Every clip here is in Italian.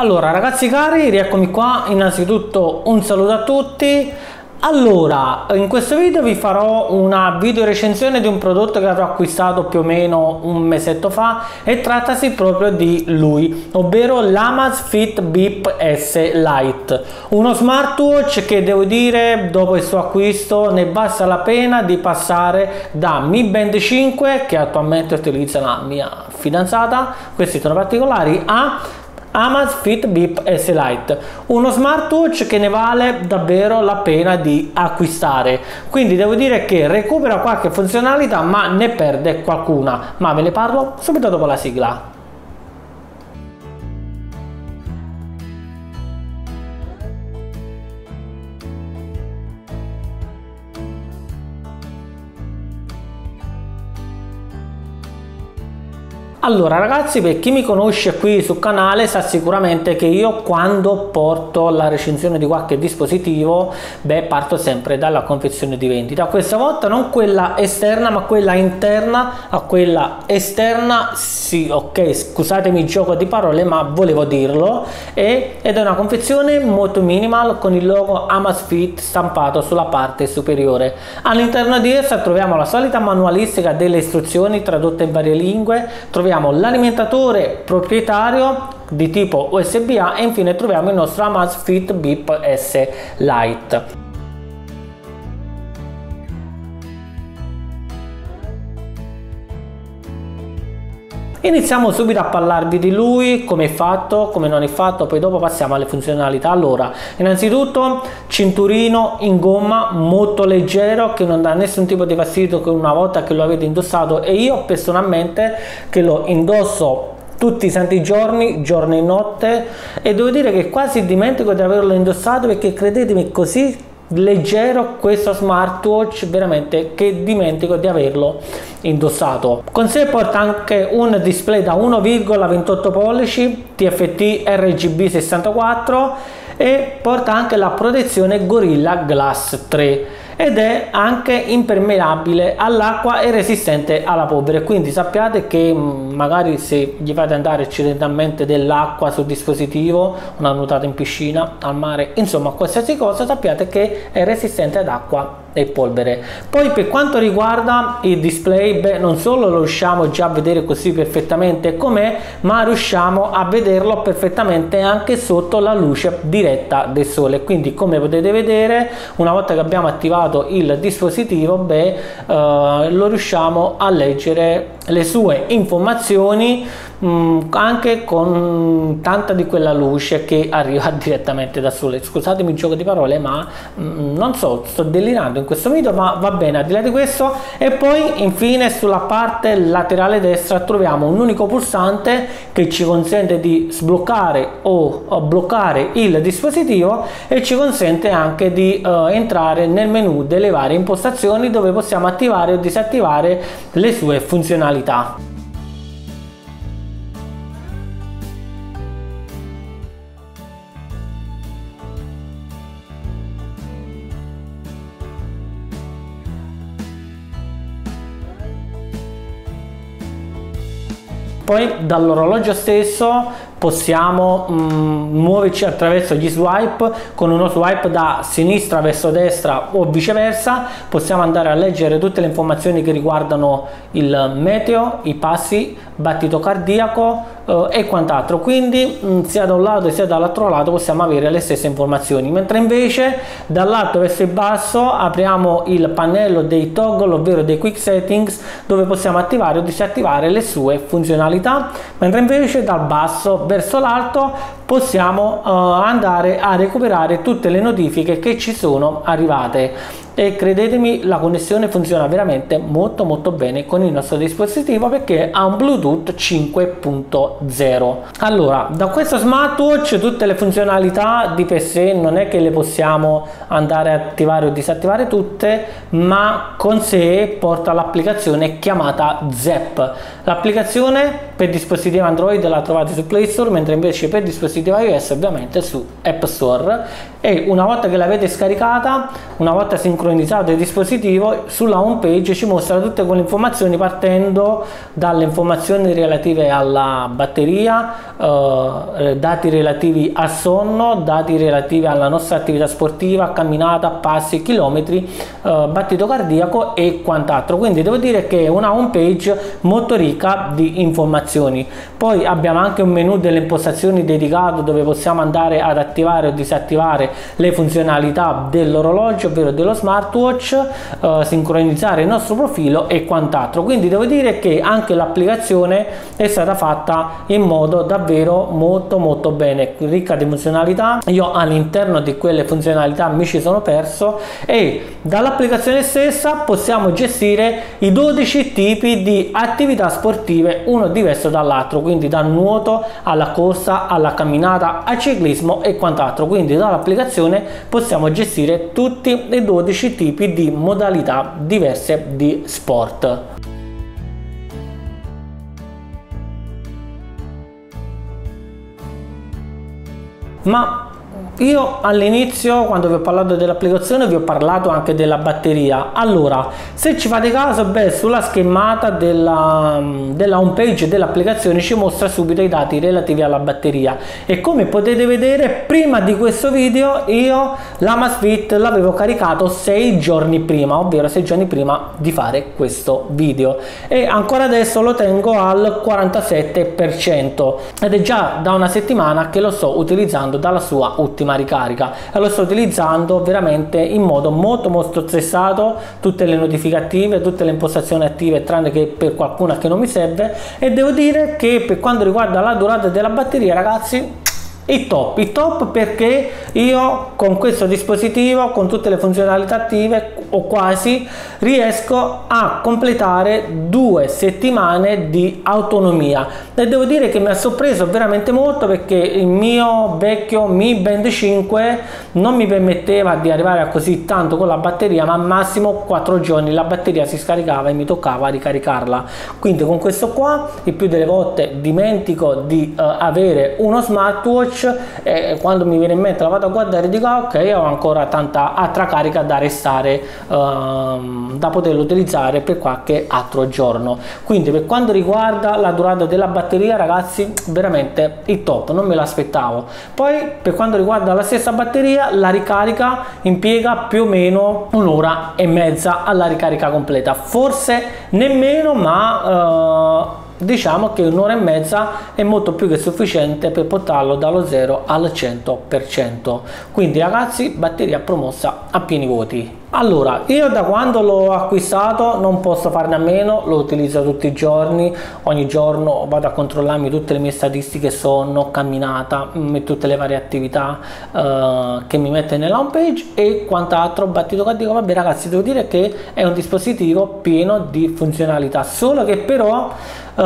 Allora ragazzi cari, rieccomi qua, innanzitutto un saluto a tutti. Allora, in questo video vi farò una video recensione di un prodotto che avrò acquistato più o meno un mesetto fa e trattasi proprio di lui, ovvero l'Amazfit Beep S Lite, uno smartwatch che devo dire dopo il suo acquisto ne basta la pena di passare da Mi Band 5 che attualmente utilizza la mia fidanzata, questi sono particolari, a Amazfit Beep S Lite, uno smartwatch che ne vale davvero la pena di acquistare. Quindi devo dire che recupera qualche funzionalità ma ne perde qualcuna, ma ve ne parlo subito dopo la sigla. Allora ragazzi per chi mi conosce qui sul canale sa sicuramente che io quando porto la recensione di qualche dispositivo beh parto sempre dalla confezione di vendita. Questa volta non quella esterna ma quella interna. A quella esterna sì ok scusatemi il gioco di parole ma volevo dirlo. E, ed è una confezione molto minimal con il logo Amazfit stampato sulla parte superiore. All'interno di essa troviamo la solita manualistica delle istruzioni tradotte in varie lingue. Troviamo troviamo l'alimentatore proprietario di tipo USB-A e infine troviamo il nostro Amazfit Beep S Lite. Iniziamo subito a parlarvi di lui, come è fatto, come non è fatto, poi dopo passiamo alle funzionalità. Allora, innanzitutto cinturino in gomma molto leggero che non dà nessun tipo di fastidio che una volta che lo avete indossato e io personalmente che lo indosso tutti i santi giorni, giorno e notte e devo dire che quasi dimentico di averlo indossato perché credetemi così leggero questo smartwatch veramente che dimentico di averlo indossato. Con sé porta anche un display da 1,28 pollici TFT RGB 64 e porta anche la protezione Gorilla Glass 3 ed è anche impermeabile all'acqua e resistente alla polvere. Quindi sappiate che mm, magari se gli fate andare accidentalmente dell'acqua sul dispositivo una nuotata in piscina al mare insomma qualsiasi cosa sappiate che è resistente ad acqua e polvere. Poi per quanto riguarda il display beh non solo lo riusciamo già a vedere così perfettamente com'è ma riusciamo a vederlo perfettamente anche sotto la luce diretta del sole. Quindi come potete vedere una volta che abbiamo attivato il dispositivo beh eh, lo riusciamo a leggere le sue informazioni mh, mm, anche con tanta di quella luce che arriva direttamente da sole. Scusatemi il gioco di parole ma mh, mm, non so sto delirando in questo video ma va bene. Al di là di questo e poi infine sulla parte laterale destra troviamo un unico pulsante che ci consente di sbloccare o, bloccare il dispositivo e ci consente anche di uh, entrare nel menu delle varie impostazioni dove possiamo attivare o disattivare le sue funzionalità poi dall'orologio stesso possiamo mh, muoverci attraverso gli swipe con uno swipe da sinistra verso destra o viceversa possiamo andare a leggere tutte le informazioni che riguardano il meteo i passi battito cardiaco e quant'altro. Quindi mh, sia da un lato sia dall'altro lato possiamo avere le stesse informazioni. Mentre invece dall'alto verso il basso apriamo il pannello dei toggle ovvero dei quick settings dove possiamo attivare o disattivare le sue funzionalità. Mentre invece dal basso verso l'alto possiamo uh, andare a recuperare tutte le notifiche che ci sono arrivate e credetemi la connessione funziona veramente molto molto bene con il nostro dispositivo perché ha un bluetooth 5.0 allora da questo smartwatch tutte le funzionalità di per sé non è che le possiamo andare a attivare o disattivare tutte ma con sé porta l'applicazione chiamata ZEP l'applicazione per dispositivi Android la trovate su Play Store mentre invece per dispositivi iOS ovviamente su App Store. E una volta che l'avete scaricata una volta sincronizzato il dispositivo sulla home page ci mostra tutte quelle informazioni partendo dalle informazioni relative alla batteria eh, dati relativi al sonno dati relativi alla nostra attività sportiva camminata passi chilometri eh, battito cardiaco e quant'altro. Quindi devo dire che è una home page molto ricca di informazioni. Poi abbiamo anche un menu delle impostazioni dedicato dove possiamo andare ad attivare o disattivare le funzionalità dell'orologio ovvero dello smartwatch eh, sincronizzare il nostro profilo e quant'altro. Quindi devo dire che anche l'applicazione è stata fatta in modo davvero molto molto bene ricca di funzionalità. Io all'interno di quelle funzionalità mi ci sono perso e dall'applicazione stessa possiamo gestire i 12 tipi di attività sportive uno diverso dall'altro quindi dal nuoto alla corsa alla camminata al ciclismo e quant'altro. Quindi dall'applicazione possiamo gestire tutti i 12 tipi di modalità diverse di sport. Ma io all'inizio quando vi ho parlato dell'applicazione vi ho parlato anche della batteria. Allora se ci fate caso beh sulla schermata della, della home page dell'applicazione ci mostra subito i dati relativi alla batteria. E come potete vedere prima di questo video io l'Amazfit l'avevo caricato sei giorni prima ovvero sei giorni prima di fare questo video. E ancora adesso lo tengo al 47% ed è già da una settimana che lo sto utilizzando dalla sua ultima ultima ricarica. E lo sto utilizzando veramente in modo molto molto stressato. Tutte le notifiche attive tutte le impostazioni attive tranne che per qualcuna che non mi serve. E devo dire che per quanto riguarda la durata della batteria ragazzi i top, i top perché io con questo dispositivo con tutte le funzionalità attive o quasi riesco a completare due settimane di autonomia. E devo dire che mi ha sorpreso veramente molto perché il mio vecchio Mi Band 5 non mi permetteva di arrivare a così tanto con la batteria ma al massimo 4 giorni. La batteria si scaricava e mi toccava ricaricarla. Quindi con questo qua il più delle volte dimentico di uh, avere uno smartwatch e quando mi viene in mente la vado a guardare dico ah, ok ho ancora tanta altra carica da restare uh, da poterlo utilizzare per qualche altro giorno. Quindi per quanto riguarda la durata della batteria ragazzi veramente il top non me l'aspettavo. Poi per quanto riguarda la stessa batteria la ricarica impiega più o meno un'ora e mezza alla ricarica completa. Forse nemmeno ma uh, diciamo che un'ora e mezza è molto più che sufficiente per portarlo dallo 0 al 100% quindi ragazzi batteria promossa a pieni voti allora io da quando l'ho acquistato non posso farne a meno lo utilizzo tutti i giorni ogni giorno vado a controllarmi tutte le mie statistiche sonno camminata mm, tutte le varie attività uh, che mi mette nella home page e quant'altro battito cardiaco. Vabbè ragazzi devo dire che è un dispositivo pieno di funzionalità solo che però uh,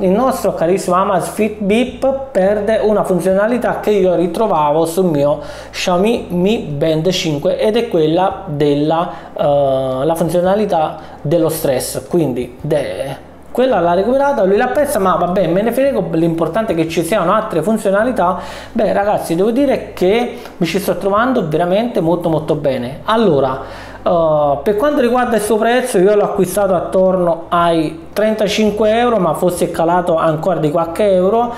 il nostro carissimo Amazfit Beep perde una funzionalità che io ritrovavo sul mio Xiaomi Mi Band 5 ed è quella della uh, la funzionalità dello stress quindi de, quella l'ha recuperata, lui l'ha persa, ma vabbè, me ne frego, l'importante è che ci siano altre funzionalità. Beh, ragazzi, devo dire che mi ci sto trovando veramente molto molto bene. Allora, Uh, per quanto riguarda il suo prezzo io l'ho acquistato attorno ai 35 euro ma fosse calato ancora di qualche euro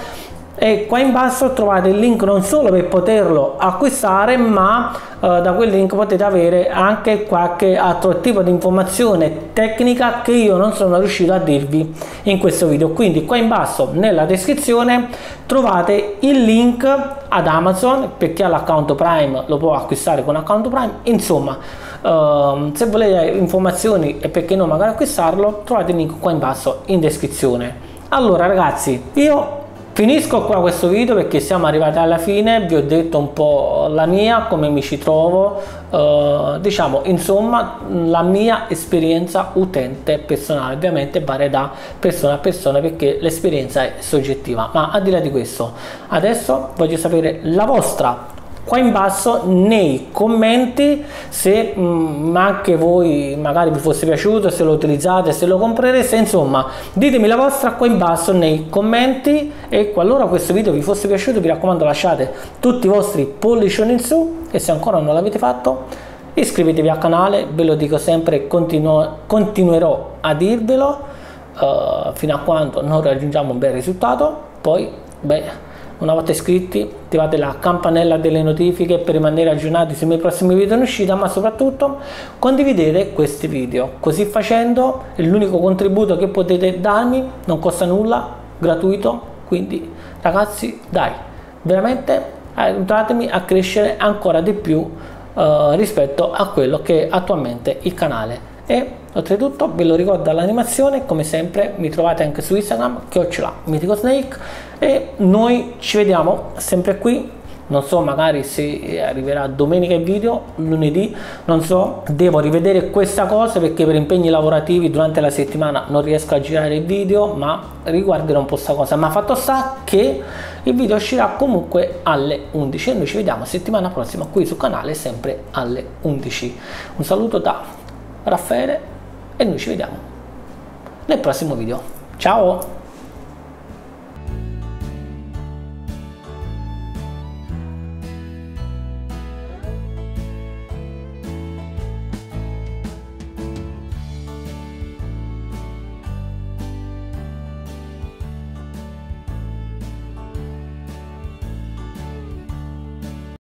e qua in basso trovate il link non solo per poterlo acquistare ma uh, da quel link potete avere anche qualche altro tipo di informazione tecnica che io non sono riuscito a dirvi in questo video. Quindi qua in basso nella descrizione trovate il link ad Amazon per chi ha l'account Prime lo può acquistare con account Prime. Insomma Uh, se volete informazioni e perché no magari acquistarlo trovate il link qua in basso in descrizione. Allora ragazzi io Finisco qua questo video perché siamo arrivati alla fine, vi ho detto un po' la mia, come mi ci trovo, eh, diciamo insomma la mia esperienza utente personale, ovviamente varia da persona a persona perché l'esperienza è soggettiva, ma al di là di questo adesso voglio sapere la vostra qua in basso nei commenti se mh, mm, anche voi magari vi fosse piaciuto se lo utilizzate se lo comprereste insomma ditemi la vostra qua in basso nei commenti e qualora questo video vi fosse piaciuto vi raccomando lasciate tutti i vostri pollicioni in su e se ancora non l'avete fatto iscrivetevi al canale ve lo dico sempre continuo, continuerò a dirvelo uh, fino a quando non raggiungiamo un bel risultato poi beh una volta iscritti attivate la campanella delle notifiche per rimanere aggiornati sui miei prossimi video in uscita ma soprattutto condividete questi video. Così facendo è l'unico contributo che potete darmi non costa nulla gratuito. Quindi ragazzi dai veramente aiutatemi a crescere ancora di più eh, rispetto a quello che è attualmente il canale. E oltretutto ve lo ricordo all'animazione come sempre mi trovate anche su Instagram chiocciola mitico e noi ci vediamo sempre qui. Non so magari se arriverà domenica il video lunedì non so. Devo rivedere questa cosa perché per impegni lavorativi durante la settimana non riesco a girare il video ma riguarderò un po' questa cosa. Ma fatto sta che il video uscirà comunque alle 11 e noi ci vediamo settimana prossima qui sul canale sempre alle 11 un saluto da Raffaele e noi ci vediamo nel prossimo video. Ciao!